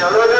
se habló de